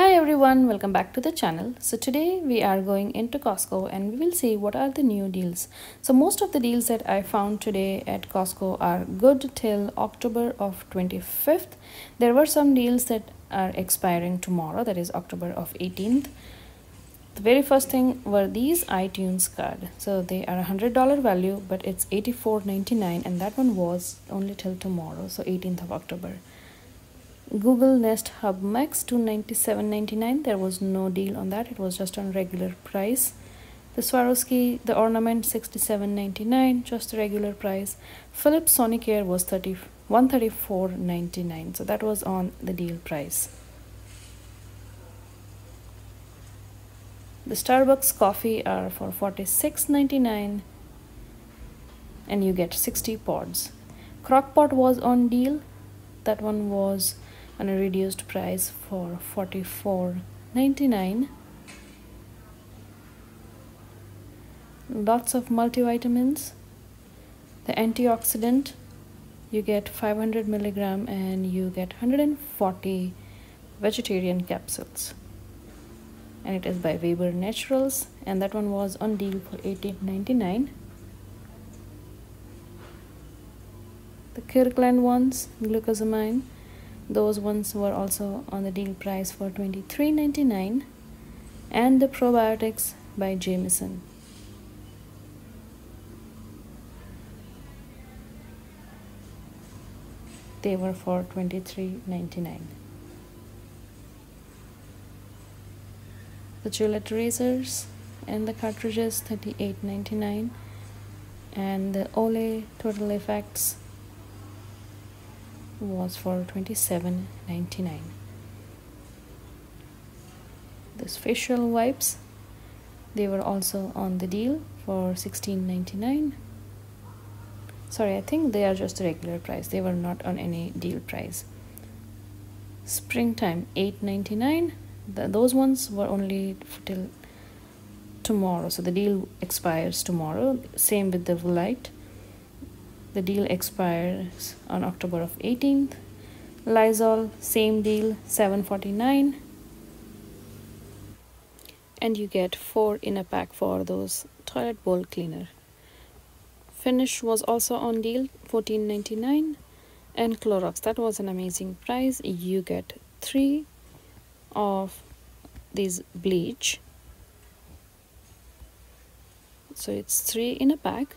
Hi everyone, welcome back to the channel. So today we are going into Costco and we will see what are the new deals. So most of the deals that I found today at Costco are good till October of 25th. There were some deals that are expiring tomorrow that is October of 18th. The very first thing were these iTunes card. So they are a hundred dollar value but it's 84.99 and that one was only till tomorrow so 18th of October. Google Nest Hub Max 297.99 there was no deal on that. It was just on regular price. The Swarovski the ornament 67.99 just regular price. Philips Sonicare was 30 134.99 so that was on the deal price. The Starbucks coffee are for 46.99 and you get 60 pods. Crockpot was on deal. That one was on a reduced price for 44.99 lots of multivitamins. The antioxidant you get 500 milligram and you get 140 vegetarian capsules. And it is by Webber Naturals and that one was on deal for 18.99 the Kirkland ones glucosamine those ones were also on the deal price for $23.99 and the probiotics by Jamieson. they were for $23.99 the Gillette razors and the cartridges $38.99 and the Olay Total Effects was for 27.99 this facial wipes they were also on the deal for 16.99 sorry i think they are just a regular price. They were not on any deal price. Springtime 8.99 those ones were only till tomorrow. So the deal expires tomorrow. Same with the light the deal expires on October of 18th Lysol same deal 749 and you get four in a pack for those toilet bowl cleaner. Finish was also on deal 14.99 and Clorox that was an amazing price. You get three of these bleach. So it's three in a pack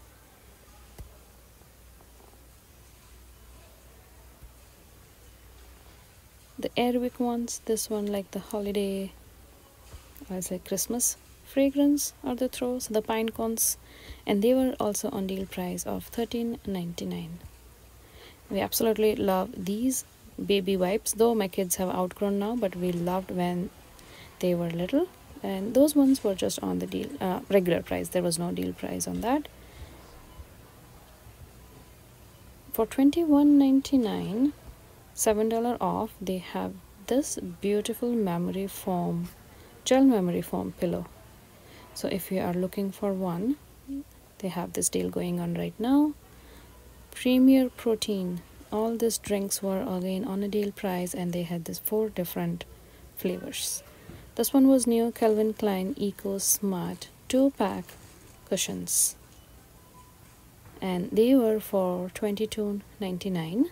the airwick ones this one like the holiday I say Christmas fragrance or the throws the pine cones and they were also on deal price of 13.99 we absolutely love these baby wipes though my kids have outgrown now but we loved when they were little and those ones were just on the deal uh, regular price. There was no deal price on that. For 21.99 seven dollar off they have this beautiful memory foam gel memory foam pillow. So if you are looking for one they have this deal going on right now. Premier protein. All these drinks were again on a deal price and they had this four different flavors. This one was new calvin klein eco smart two pack cushions. And they were for 22.99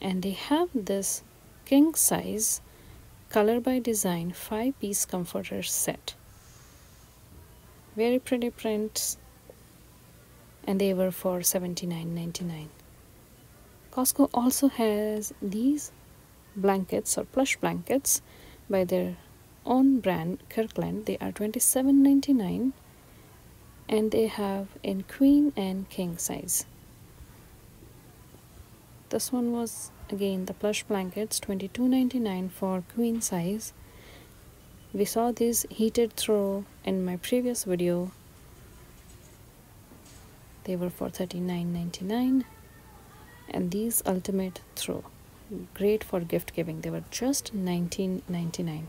and they have this king size color by design five piece comforter set. Very pretty prints. And they were for 79.99 Costco also has these blankets or plush blankets by their own brand Kirkland. They are 27.99 and they have in queen and king size. This one was again the plush blankets 22.99 for queen size. We saw this heated throw in my previous video. They were for 39.99 and these ultimate throw great for gift giving. They were just 19.99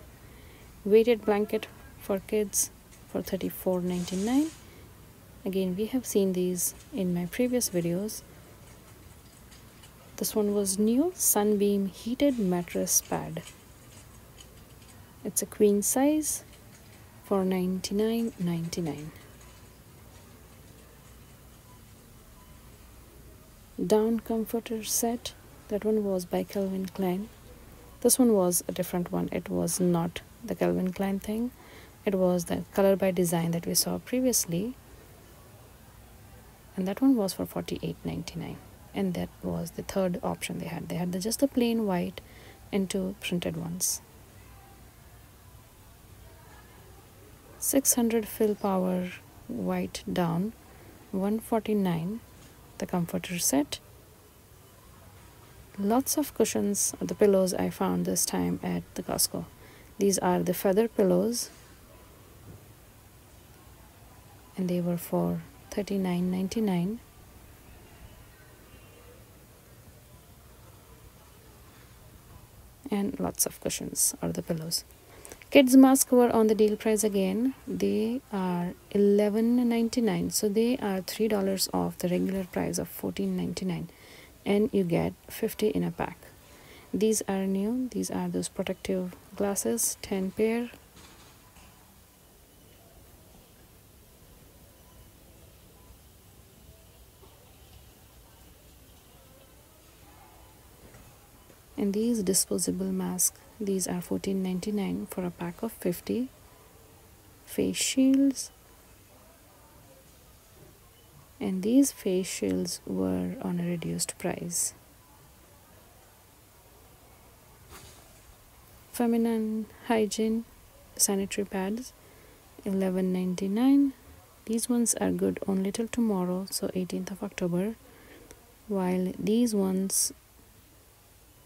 weighted blanket for kids for 34.99 again we have seen these in my previous videos this one was new Sunbeam heated mattress pad. It's a queen size for 99.99 down comforter set. That one was by Calvin Klein. This one was a different one. It was not the Calvin Klein thing. It was the color by design that we saw previously. And that one was for 48.99 and that was the third option they had. They had the, just the plain white and two printed ones. 600 fill power white down. 149 the comforter set. Lots of cushions the pillows I found this time at the Costco. These are the feather pillows. And they were for 39.99 and lots of cushions or the pillows kids mask were on the deal price again. They are 11.99 so they are three dollars off the regular price of 14.99 and you get 50 in a pack. These are new. These are those protective glasses 10 pair and these disposable masks these are 14.99 for a pack of 50 face shields. And these face shields were on a reduced price. Feminine hygiene sanitary pads 11.99 these ones are good only till tomorrow so 18th of october. While these ones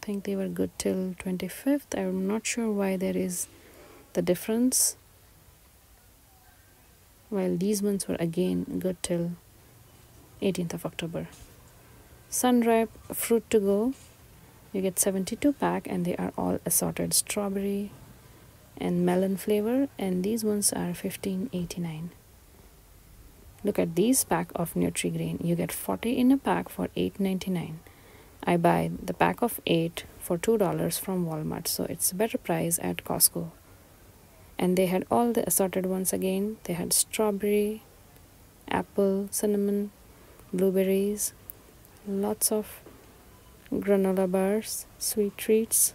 think they were good till 25th i'm not sure why there is the difference. While these ones were again good till 18th of october. Sun-Rype fruit to go. You get 72 pack and they are all assorted. Strawberry and melon flavor and these ones are 15.89 look at these pack of Nutri-Grain. You get 40 in a pack for 8.99 I buy the pack of 8 for $2 from Walmart so it's a better price at Costco. And they had all the assorted ones again. They had strawberry apple cinnamon blueberries lots of granola bars sweet treats.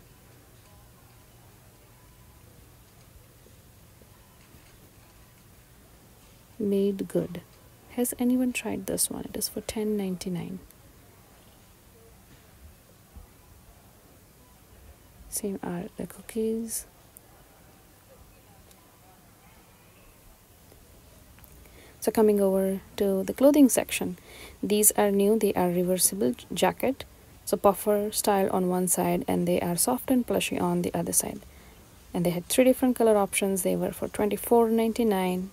MadeGood. Has anyone tried this one? It is for 10.99 same are the cookies. So coming over to the clothing section. These are new they are reversible jacket. So puffer style on one side and they are soft and plushy on the other side. And they had three different color options. They were for 24.99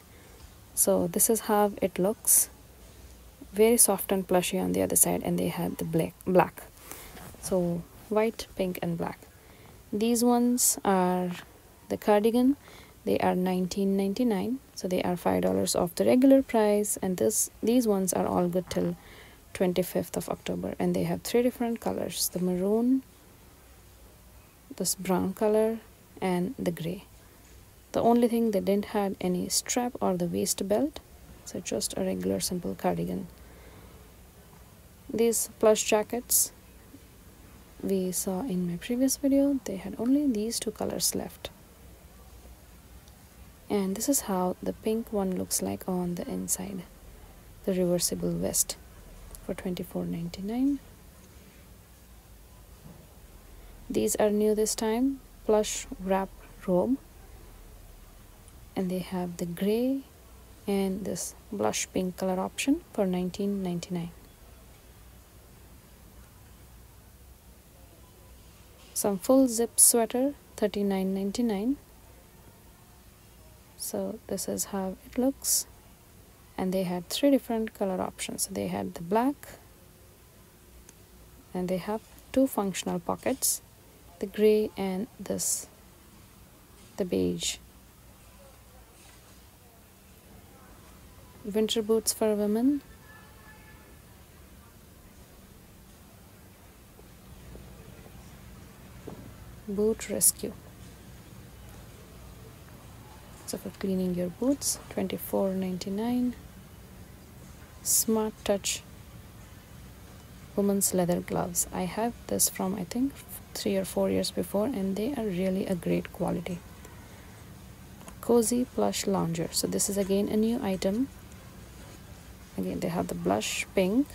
so this is how it looks. Very soft and plushy on the other side and they had the black black. So white pink and black these ones are the cardigan. They are 19.99 so they are five dollars off the regular price. And this these ones are all good till 25th of october. And they have three different colors. The maroon this brown color and the gray. The only thing they didn't have any strap or the waist belt. So just a regular simple cardigan. These plush jackets we saw in my previous video they had only these two colors left. And this is how the pink one looks like on the inside. The reversible vest for 24.99 these are new this time. Plush wrap robe. And they have the gray and this blush pink color option for 19.99 some full zip sweater 39.99 so this is how it looks. And they had three different color options. So they had the black and they have two functional pockets the gray and this the beige. Winter boots for women boot rescue. So for cleaning your boots 24.99 smart touch women's leather gloves. I have this from i think three or four years before and they are really a great quality. Cozy plush lounger. So this is again a new item. Again they have the blush pink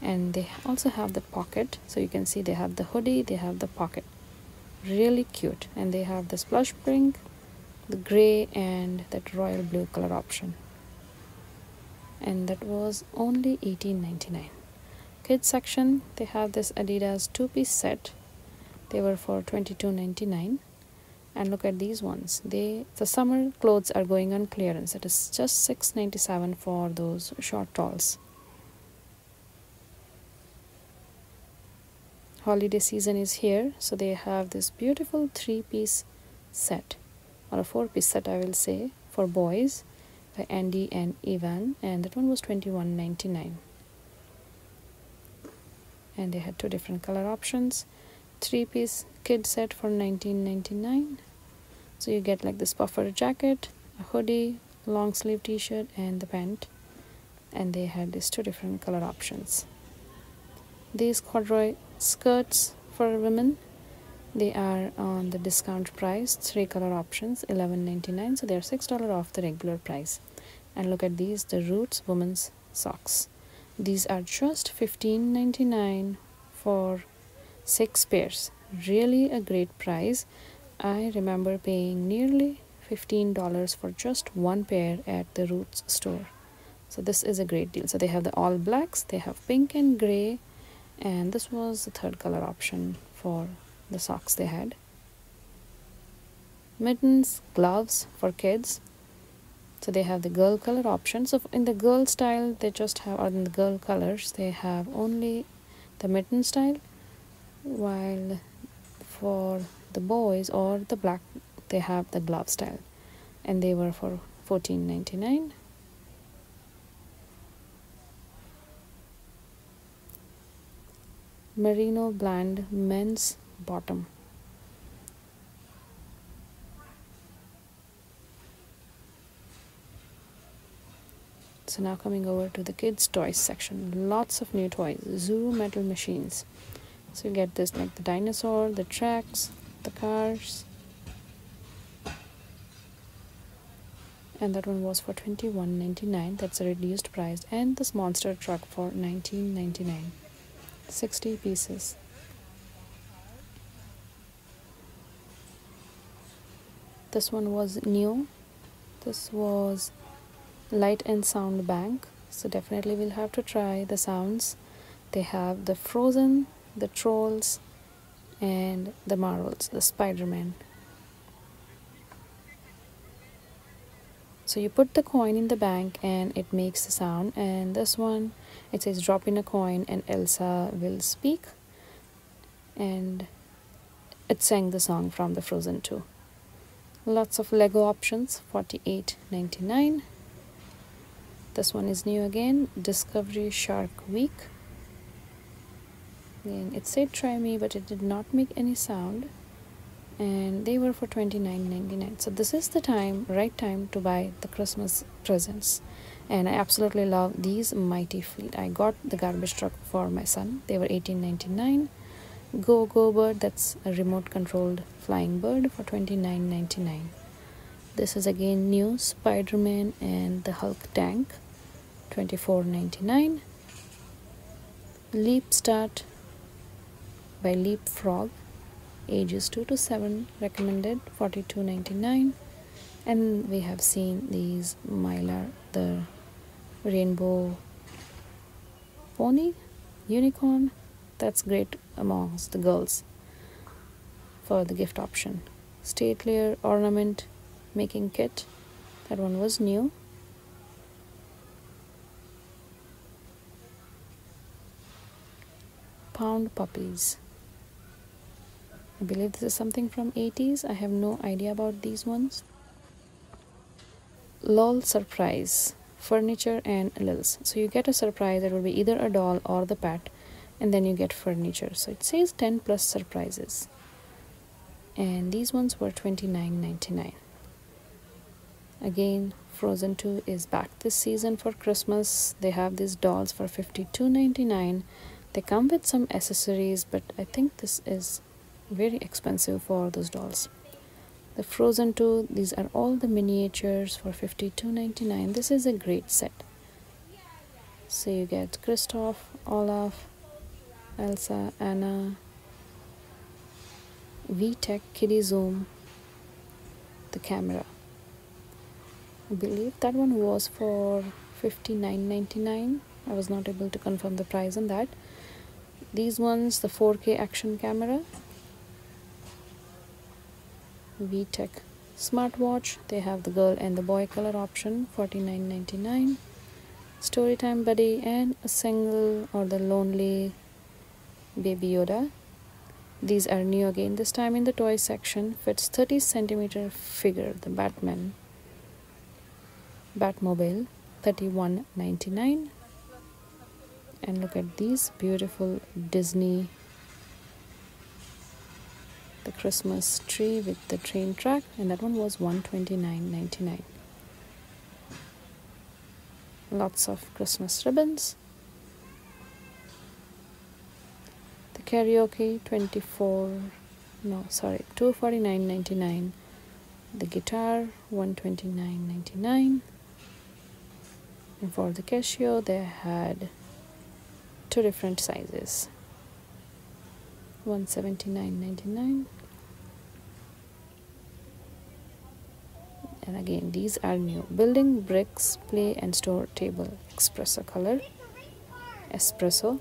and they also have the pocket. So you can see they have the hoodie they have the pocket. Really cute. And they have this blush pink the gray and that royal blue color option. And that was only 18.99 kids section they have this adidas two-piece set. They were for 22.99 and look at these ones. They the summer clothes are going on clearance. It is just 6.97 for those short talls holiday season is here so they have this beautiful three-piece set or a four-piece set I will say for boys by Andy and Evan and that one was 21.99 and they had two different color options. Three-piece kid set for 19.99 so you get like this puffer jacket a hoodie long sleeve t-shirt and the pant. And they had these two different color options. These corduroy skirts for women. They are on the discount price three color options 11.99 so they are six dollar off the regular price. And look at these the roots women's socks. These are just 15.99 for six pairs. Really a great price. I remember paying nearly $15 for just one pair at the roots store. So this is a great deal. So they have the all blacks they have pink and gray and this was the third color option for the socks they had. Mittens gloves for kids. So they have the girl color option so in the girl style they just have or in the girl colors they have only the mitten style while for the boys or the black they have the glove style. And they were for 14.99 merino blend men's bottom. So now coming over to the kids toys section. Lots of new toys. Zuru metal machines. So you get this like the dinosaur the tracks the cars. And that one was for 21.99 that's a reduced price. And this monster truck for 19.99 60 pieces. This one was new. This was light and sound bank. So definitely we'll have to try the sounds. They have the Frozen, the Trolls, and the Marvels, the Spider-Man. So you put the coin in the bank and it makes the sound and this one it says drop in a coin and Elsa will speak and it sang the song from the Frozen 2. Lots of Lego options, 48.99. This one is new again, Discovery Shark Week. And it said try me, but it did not make any sound. And they were for 29.99. So this is the time, right time to buy the Christmas presents and I absolutely love these mighty fleet. I got the garbage truck for my son. They were 18.99. Go Go Bird, that's a remote controlled flying bird for 29.99. This is again new Spider-Man and the Hulk tank 24.99. Leap Start by Leapfrog ages 2 to 7 recommended 42.99 and we have seen these mylar the rainbow pony unicorn that's great amongst the girls for the gift option. State statelier ornament making kit that one was new. Pound puppies. I believe this is something from 80s I have no idea about these ones. Lol surprise furniture and lils so you get a surprise it will be either a doll or the pet and then you get furniture. So it says 10 plus surprises. And these ones were 29.99 again frozen 2 is back this season for christmas. They have these dolls for 52.99 they come with some accessories but i think this is very expensive for those dolls the frozen 2 these are all the miniatures for 52.99 this is a great set so you get Kristoff, Olaf, Elsa, Anna, VTech, KidiZoom, the camera. I believe that one was for 59.99. I was not able to confirm the price on that. These ones, the 4K action camera, VTech smartwatch. They have the girl and the boy color option, 49.99 storytime buddy and a single or the lonely baby yoda. These are new again. This time in the toy section fits 30 centimeter figure the batman. Batmobile 31.99 and look at these beautiful disney the christmas tree with the train track and that one was 129.99 lots of Christmas ribbons. The karaoke 24 no sorry 249.99 the guitar 129.99 and for the casio they had two different sizes. 179.99 and again these are new. Building bricks play and store table. Espresso color. Espresso.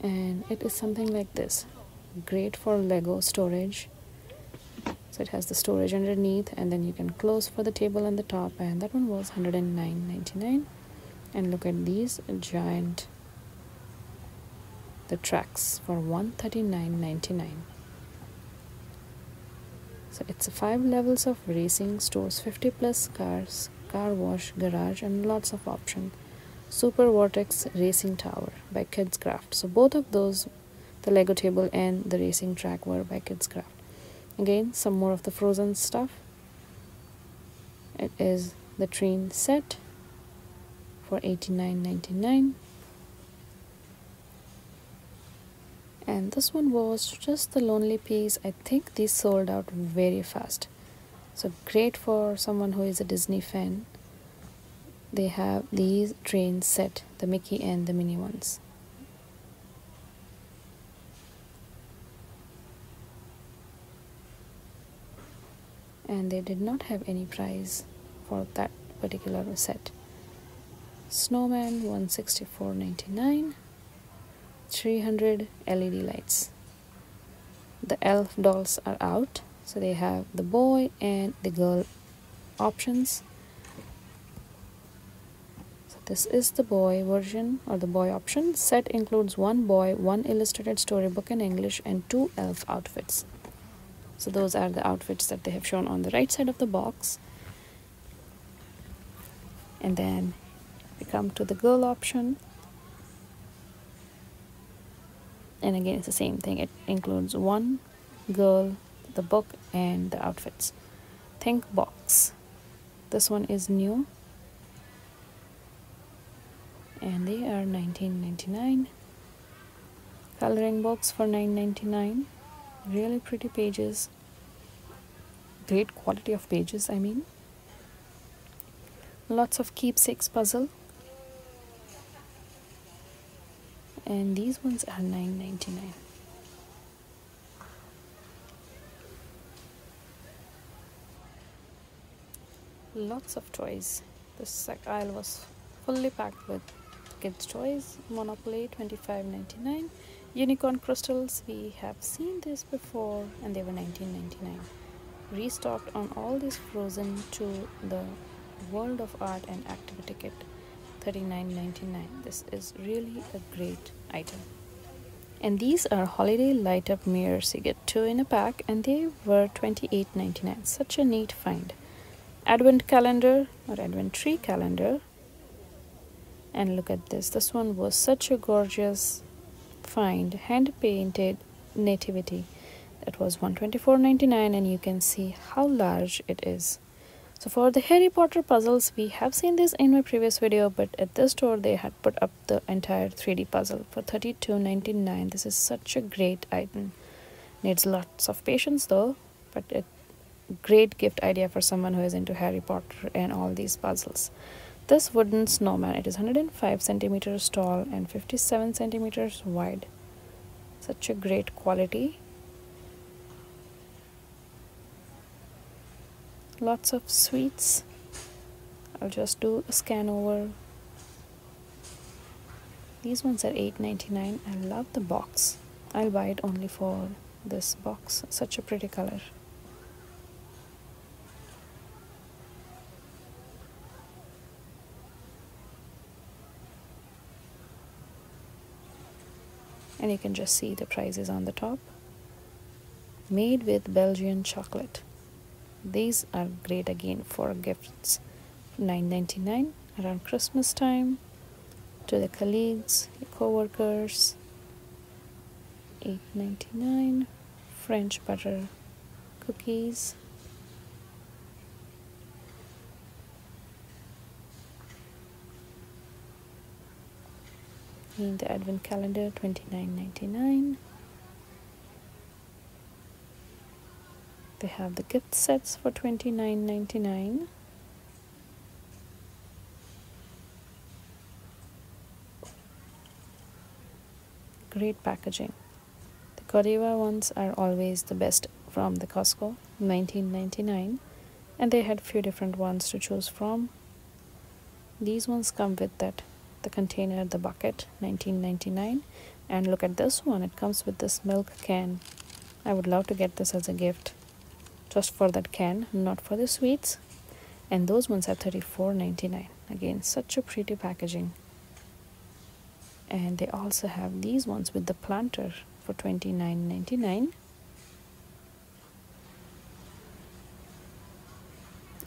And it is something like this. Great for lego storage. So it has the storage underneath and then you can close for the table on the top. And that one was 109.99 and look at these giant the tracks for 139.99 so it's five levels of racing stores 50 plus cars car wash garage and lots of options. Super vortex racing tower by KidKraft. So both of those the lego table and the racing track were by KidKraft. Again some more of the frozen stuff. It is the train set for 89.99 and this one was just the lonely piece. I think these sold out very fast. So great for someone who is a disney fan. They have these trains set the mickey and the minnie ones. And they did not have any price for that particular set. Snowman 164.99 300 LED lights. The elf dolls are out, so they have the boy and the girl options. So this is the boy version or the boy option. Set includes one boy, one illustrated storybook in English, and two elf outfits. So those are the outfits that they have shown on the right side of the box. And then we come to the girl option and again it's the same thing. It includes one girl the book and the outfits. Think box. This one is new. And they are 19.99 coloring books for 9.99 really pretty pages. Great quality of pages i mean. Lots of keepsakes puzzle and these ones are 9.99 lots of toys. This aisle was fully packed with kids toys. Monopoly 25.99 unicorn crystals we have seen this before and they were 19.99 restocked on all these frozen to the world of art and activity kit. 39.99 this is really a great item. And these are holiday light up mirrors you get two in a pack and they were 28.99 such a neat find. Advent calendar or advent tree calendar. And look at this. This one was such a gorgeous find. Hand painted nativity. That was 124.99 and you can see how large it is so for the harry potter puzzles we have seen this in my previous video but at this store they had put up the entire 3d puzzle for 32.99 this is such a great item. Needs lots of patience though but a great gift idea for someone who is into harry potter and all these puzzles. This wooden snowman it is 105 centimeters tall and 57 centimeters wide. Such a great quality lots of sweets. I'll just do a scan over. These ones are 8.99 I love the box. I'll buy it only for this box. Such a pretty color. And you can just see the prices on the top. Made with Belgian chocolate these are great again for gifts. 9.99 around christmas time to the colleagues co-workers. 8.99 french butter cookies. In the advent calendar 29.99 they have the gift sets for $29.99 great packaging. The Godiva ones are always the best from the Costco 19.99 and they had few different ones to choose from. These ones come with that the container the bucket 19.99 and look at this one. It comes with this milk can. I would love to get this as a gift just for that can not for the sweets. And those ones are 34.99 again such a pretty packaging. And they also have these ones with the planter for 29.99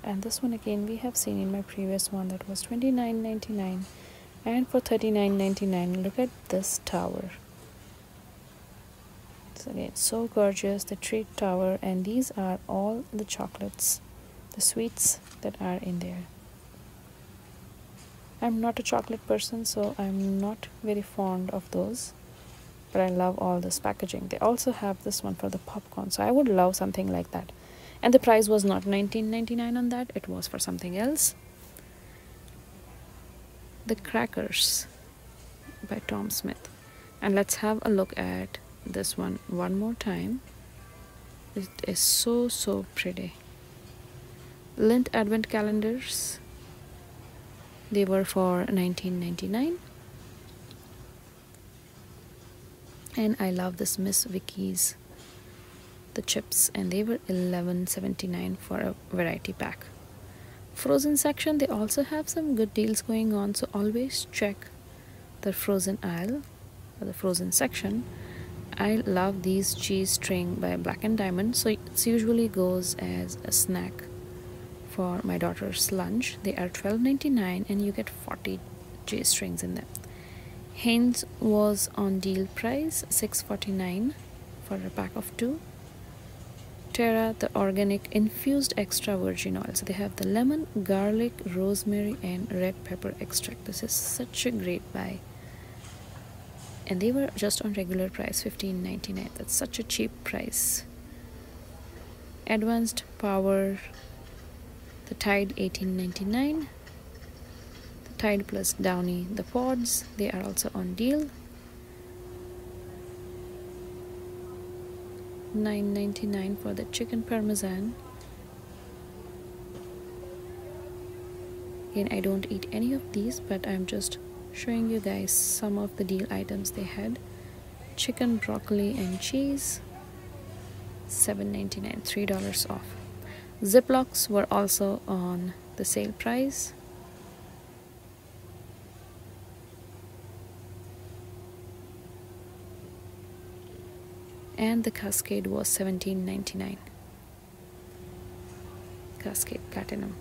and this one again we have seen in my previous one that was 29.99 and for 39.99 look at this tower again. So gorgeous the treat tower and these are all the chocolates the sweets that are in there. I'm not a chocolate person so i'm not very fond of those but i love all this packaging. They also have this one for the popcorn so i would love something like that. And the price was not 19.99 on that it was for something else. The crackers by tom smith. And let's have a look at this one one more time. It is so so pretty. Lindt advent calendars they were for 19.99 and I love this Miss Vickie's the chips and they were 11.79 for a variety pack. Frozen section they also have some good deals going on so always check the frozen aisle or the frozen section I love these cheese string by Black and Diamond. So it usually goes as a snack for my daughter's lunch. They are $12.99 and you get 40 cheese strings in them. Heinz was on deal price $6.49 for a pack of two. Terra the organic infused extra virgin oil. So they have the lemon garlic rosemary and red pepper extract. This is such a great buy and they were just on regular price 15.99 that's such a cheap price. Advanced power the tide 18.99 the tide plus downy the pods they are also on deal. 9.99 for the chicken parmesan. Again i don't eat any of these but i'm just showing you guys some of the deal items they had. Chicken broccoli and cheese 7.99 three dollars off. Ziplocs were also on the sale price. And the cascade was 17.99 cascade platinum.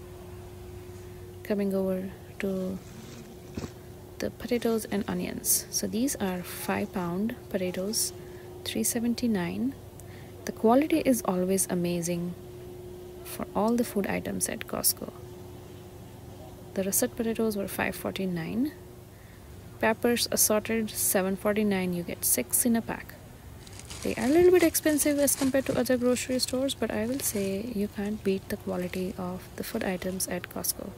Coming over to the potatoes and onions so these are five pound potatoes 379 the quality is always amazing for all the food items at Costco. The russet potatoes were 5.49. Peppers assorted 7.49. You get 6 in a pack. They are a little bit expensive as compared to other grocery stores, but I will say you can't beat the quality of the food items at Costco.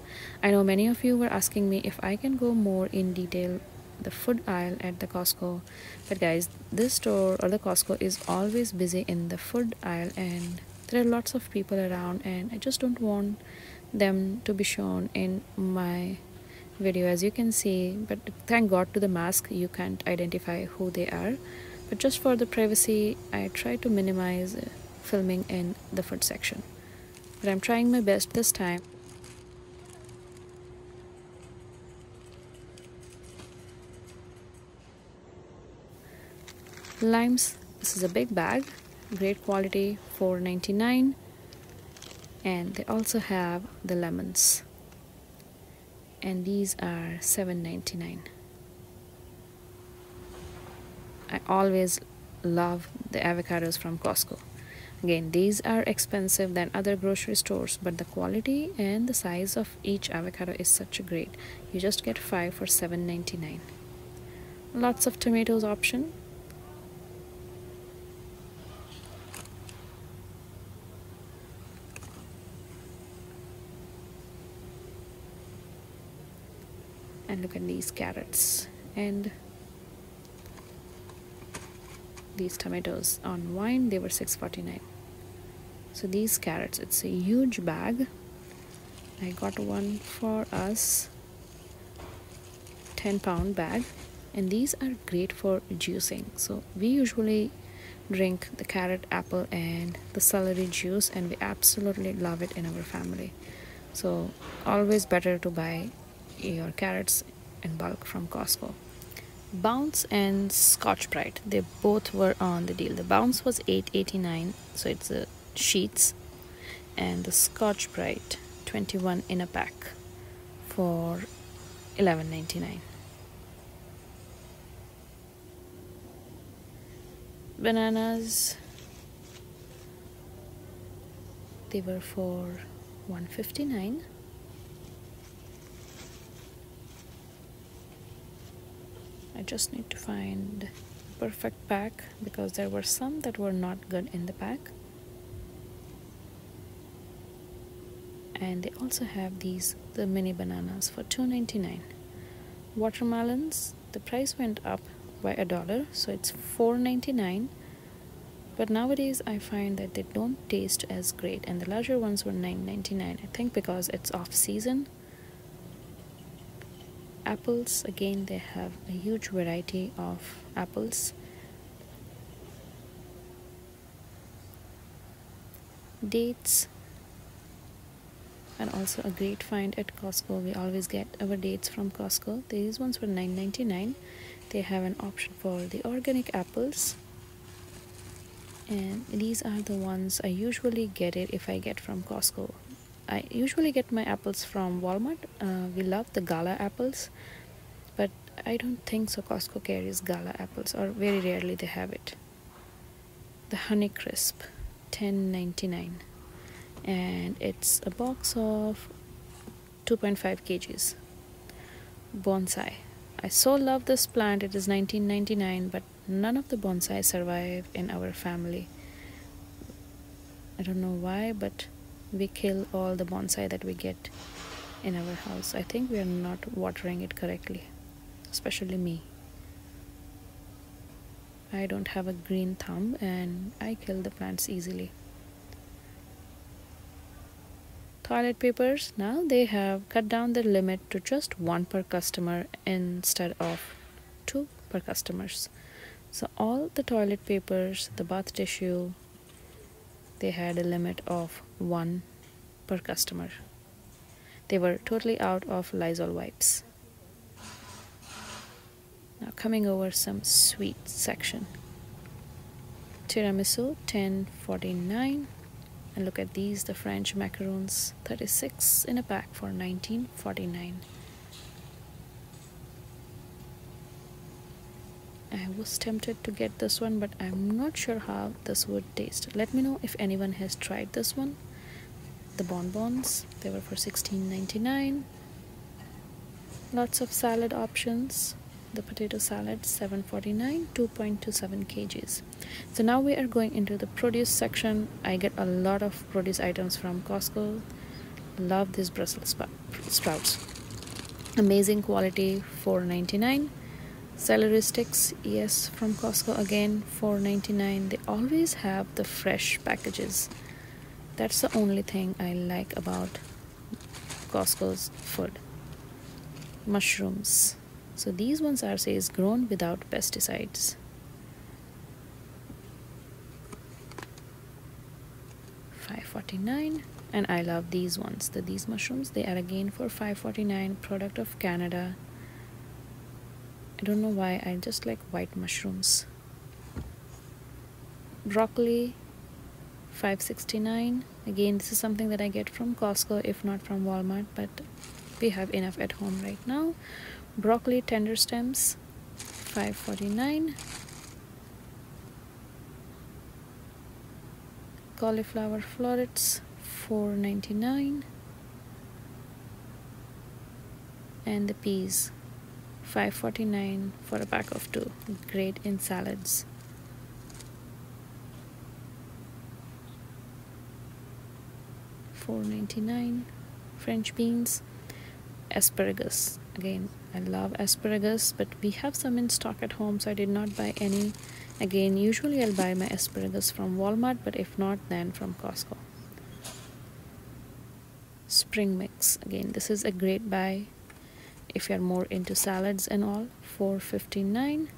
I know many of you were asking me if I can go more in detail the food aisle at the Costco. But guys, this store or the Costco is always busy in the food aisle and there are lots of people around and I just don't want them to be shown in my video as you can see but thank god to the mask you can't identify who they are but just for the privacy I try to minimize uh, filming in the food section. But I'm trying my best this time. Limes this is a big bag. Great quality 4.99 and they also have the lemons. And these are 7.99 I always love the avocados from Costco. Again these are expensive than other grocery stores but the quality and the size of each avocado is such a great. You just get five for 7.99 lots of tomatoes option. And look at these carrots. And these tomatoes on wine they were 6.49 so these carrots it's a huge bag. I got one for us 10 pound bag. And these are great for juicing. So we usually drink the carrot apple and the celery juice and we absolutely love it in our family. So always better to buy your carrots in bulk from Costco. Bounce and Scotch-Brite, they both were on the deal. The Bounce was 8.89, so it's a sheets, and the Scotch-Brite 21 in a pack for 11.99. Bananas, they were for 159 I just need to find perfect pack because there were some that were not good in the pack. And they also have these the mini bananas for 2.99 watermelons the price went up by a dollar so it's 4.99 but nowadays I find that they don't taste as great and the larger ones were 9.99 I think because it's off season apples again they have a huge variety of apples. Dates. And also a great find at Costco. We always get our dates from Costco. These ones were 9.99 they have an option for the organic apples. And these are the ones I usually get it if I get from Costco I usually get my apples from Walmart. Uh, we love the Gala apples, but I don't think so. Costco carries Gala apples, or very rarely they have it. The Honey Crisp, ten ninety nine, and it's a box of two point five kgs. Bonsai. I so love this plant. It is nineteen ninety nine, but none of the bonsai survive in our family. I don't know why, but we kill all the bonsai that we get in our house. I think we are not watering it correctly especially me. I don't have a green thumb and i kill the plants easily. Toilet papers now they have cut down the limit to just one per customer instead of two per customers. So all the toilet papers the bath tissue they had a limit of one per customer. They were totally out of Lysol wipes. Now coming over some sweet section. Tiramisu 10.49 and look at these the French macaroons 36 in a pack for 19.49 I was tempted to get this one but I'm not sure how this would taste. Let me know if anyone has tried this one. The bonbons they were for 16.99 lots of salad options. The potato salad 749 2.27 kgs. So now we are going into the produce section. I get a lot of produce items from costco. Love these brussels sprouts. Amazing quality 4.99 celery sticks yes from costco again 4.99 they always have the fresh packages that's the only thing i like about costco's food mushrooms so these ones are says grown without pesticides. Five forty nine, and I love these ones. The these mushrooms they are again for five forty nine. Product of Canada. I don't know why I just like white mushrooms. Broccoli 569 again this is something that I get from Costco if not from Walmart but we have enough at home right now. Broccoli tender stems 549 cauliflower florets 499 and the peas 549 for a pack of two great in salads. Four ninety nine French beans asparagus. Again I love asparagus but we have some in stock at home so I did not buy any. Again usually I'll buy my asparagus from Walmart but if not then from Costco. Spring mix. Again this is a great buy if you're more into salads and all 459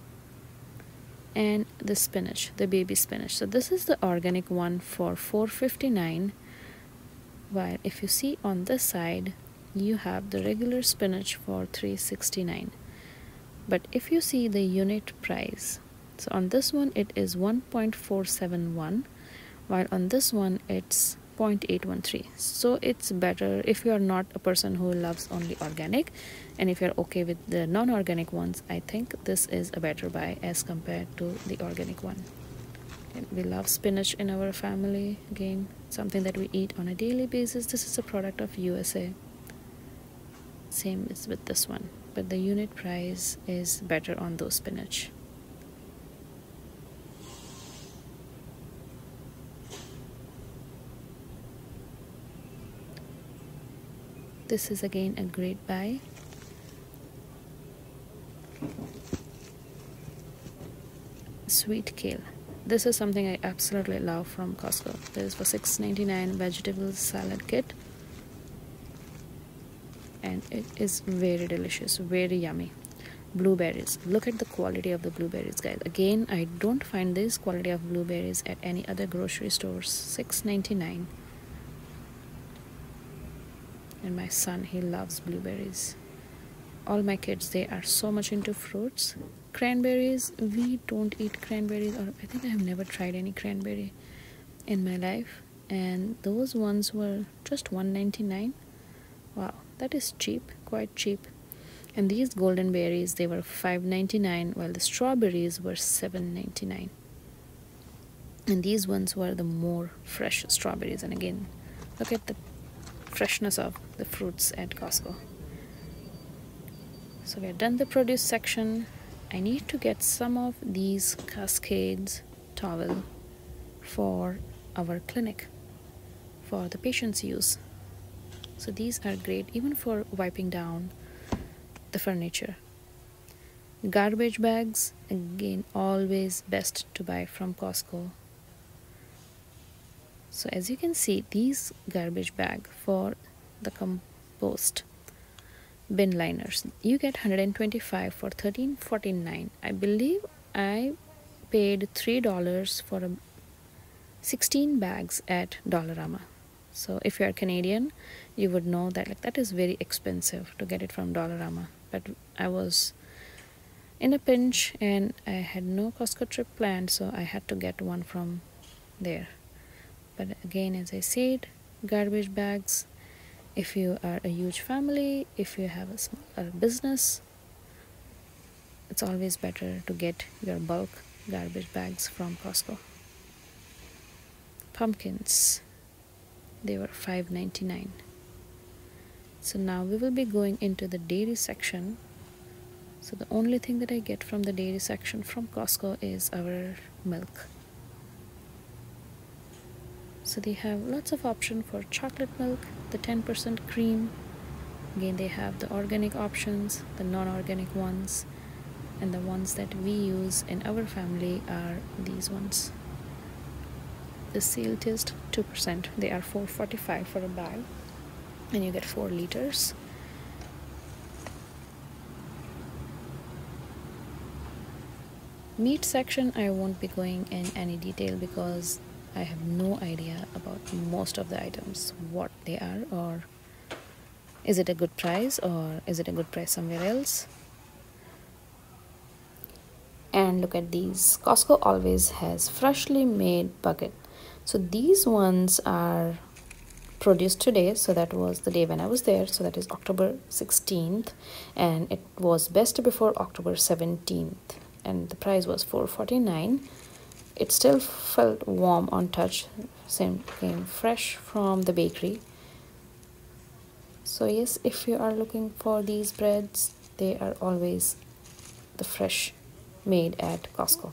and the spinach the baby spinach. So this is the organic one for 459 while if you see on this side you have the regular spinach for 369 but if you see the unit price so on this one it is 1.471 while on this one it's 0.813 so it's better if you are not a person who loves only organic and if you're okay with the non-organic ones i think this is a better buy as compared to the organic one. And we love spinach in our family again something that we eat on a daily basis. This is a product of usa same is with this one but the unit price is better on those spinach this is again a great buy. Sweet kale. This is something I absolutely love from Costco. This is for $6.99 vegetable salad kit. And it is very delicious very yummy. Blueberries. Look at the quality of the blueberries guys. Again i don't find this quality of blueberries at any other grocery stores. 6.99 and my son he loves blueberries. All my kids they are so much into fruits. Cranberries we don't eat cranberries or i think i have never tried any cranberry in my life. And those ones were just 1.99 wow that is cheap quite cheap. And these golden berries they were 5.99 while the strawberries were 7.99 and these ones were the more fresh strawberries. And again look at the freshness of the fruits at Costco. So we are done the produce section. I need to get some of these cascades towel for our clinic for the patient's use. So these are great even for wiping down the furniture. Garbage bags again always best to buy from Costco so as you can see these garbage bag for the compost bin liners you get 125 for 13.49 I believe I paid three dollars for a 16 bags at Dollarama. So if you are Canadian you would know that like that is very expensive to get it from Dollarama. But I was in a pinch and I had no Costco trip planned so I had to get one from there but again as I said garbage bags if you are a huge family if you have a small business it's always better to get your bulk garbage bags from Costco. Pumpkins they were 5.99 so now we will be going into the dairy section. So the only thing that I get from the dairy section from Costco is our milk so they have lots of option for chocolate milk the 10% cream. Again they have the organic options the non-organic ones and the ones that we use in our family are these ones. The Sealtest 2% they are 4.45 for a bag and you get 4 liters. Meat section I won't be going in any detail because I have no idea about most of the items what they are or is it a good price or is it a good price somewhere else? And look at these. Costco always has freshly made bucket. So these ones are produced today. So that was the day when I was there. So that is October 16th and it was best before October 17th and the price was 449 it still felt warm on touch same came fresh from the bakery so yes if you are looking for these breads they are always the fresh made at Costco.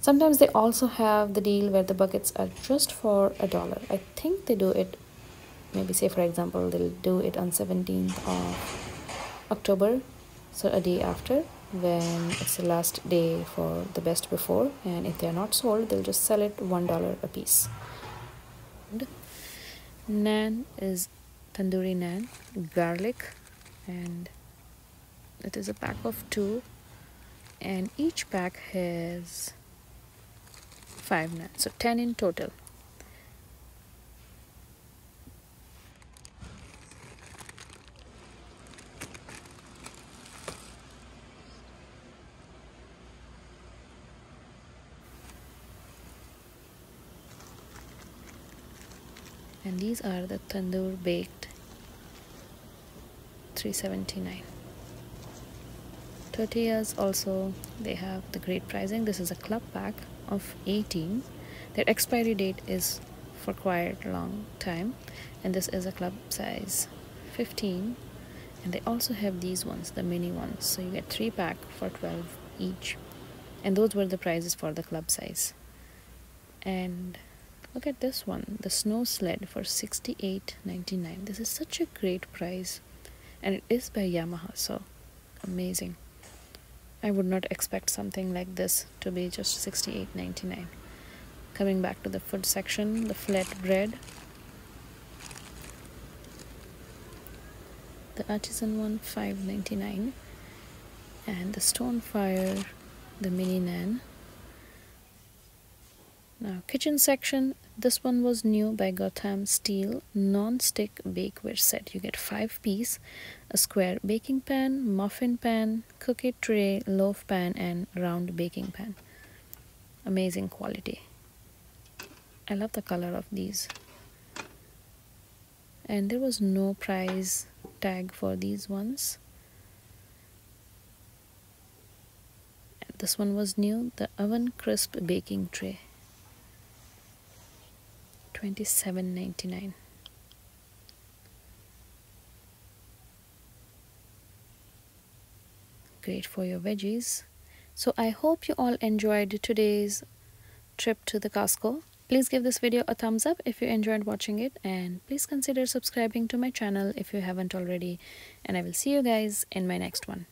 Sometimes they also have the deal where the buckets are just for a dollar. I think they do it, maybe say for example, they'll do it on 17th of October, so a day after when it's the last day for the best before and if they are not sold they'll just sell it one dollar a piece. Naan is tandoori naan garlic and it is a pack of two and each pack has 5 nuts so 10 in total and these are the tandoor baked 379 tortillas also they have the great pricing. This is a club pack of 18 their expiry date is for quite a long time and this is a club size 15 and they also have these ones the mini ones. So you get three pack for 12 each. And those were the prices for the club size. And look at this one the snow sled for 68.99 this is such a great price. And it is by Yamaha so amazing. I would not expect something like this to be just 68.99 coming back to the food section the flat bread. The artisan one 5.99 and the Stonefire the mini naan now kitchen section this one was new by Gotham Steel non-stick bakeware set. You get 5 piece, a square baking pan, muffin pan, cookie tray, loaf pan and round baking pan. Amazing quality. I love the color of these. And there was no price tag for these ones. This one was new, the oven crisp baking tray. 27.99 great for your veggies. So i hope you all enjoyed today's trip to the costco. Please give this video a thumbs up if you enjoyed watching it and please consider subscribing to my channel if you haven't already. And i will see you guys in my next one